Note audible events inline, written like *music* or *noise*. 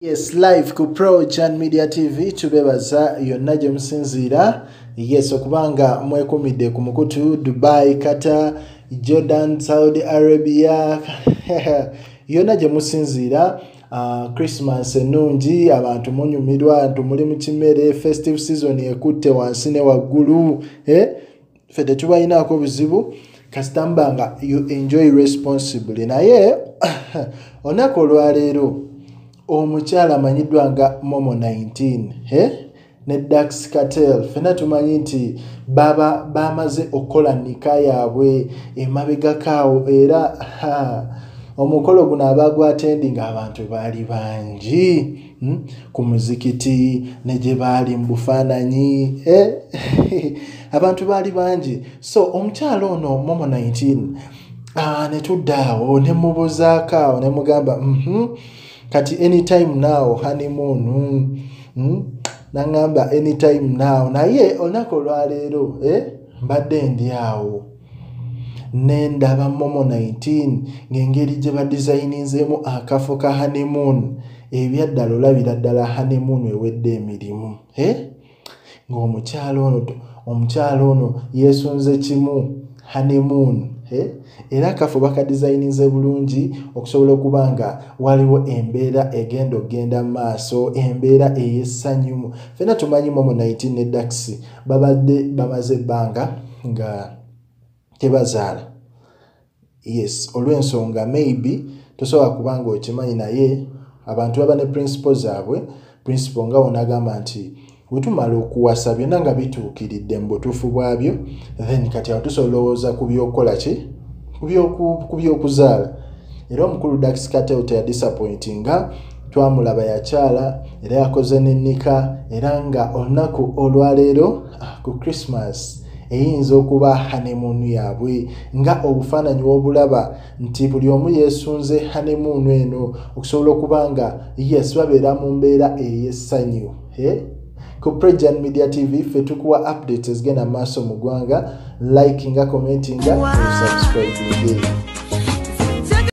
yes live ku pro chan media tv tubebaza yonna gye musinziira. Yes okubanga mwekumidde ku mukutu dubai kata jordan saudi arabia. *laughs* Yonna gye musinziira. Uh, christmas ennungi abantu munyumirwa ntu muli mu kimere festive season ekutte wansi ne waggulu eh? ffe tetubalinaako buzibu. Kasitamba nga you enjoy responsibly. Naye *coughs* olunaku olwaleero omukyala amanyiddwa nga momo 19 eh? ne dax catel fena tumanyi nti baba bamaze okukola nika yaabwe emabegakaawo era ha, omukolo guno abagwatendi nga abantu baali bangi hmm? ku muzikiti ne gye baali mu bufaananyi *laughs* abantu baali bangi so omukyala ono momo 19 ah, ne tuddaawo ne mubuzaako awo ne mugamba -hmm. Kati anytime now honeymoon hmm? naŋŋamba anytime now naye olunaku olwaleero eh? mbadde ndi awo nendaba momo 19 ng'engeri gye badizayinizeemu akafo ka honeymoon ebyaddala olabira ddala honeymoon ewedde emirimu eh? ng'omukyalo ono omukyalo ono yeesunze kimu honeymoon era akafo bakadizayinize bulungi okusobola okuba nga waliwo embeera egenda okgenda mu maaso embeera ey'essanyu fena tumanyi momo 19 ne dax babadde bamaze ebbanga nga tebazaala. Yes olw'ensonga maybe tosobola kubanga okimanyi naye abantu baba ne principle zaabwe. Principle nga wonagamba nti wetumala okuwasa byonna nga bituukiridde mu butuufu bwabyo then kati awo tusobola olowooza ku byokukola ki ku byokuzaala era omukulu dax catel teyadisappointinga twamulaba yakyala era yakoze n'ennika era nga olunaku olwaleero ku christmas eyinza okuba hanemuunu yaabwe nga obufaananyi wobulaba nti buli omu yeesunze hanemuunu eno okusobola okuba nga yes babeera mu mbeera ey'essanyu eh? Ku pregen media tv ffe tukuwa updates ezigenda mu maaso mu ggwanga likinga commentinga subscribinge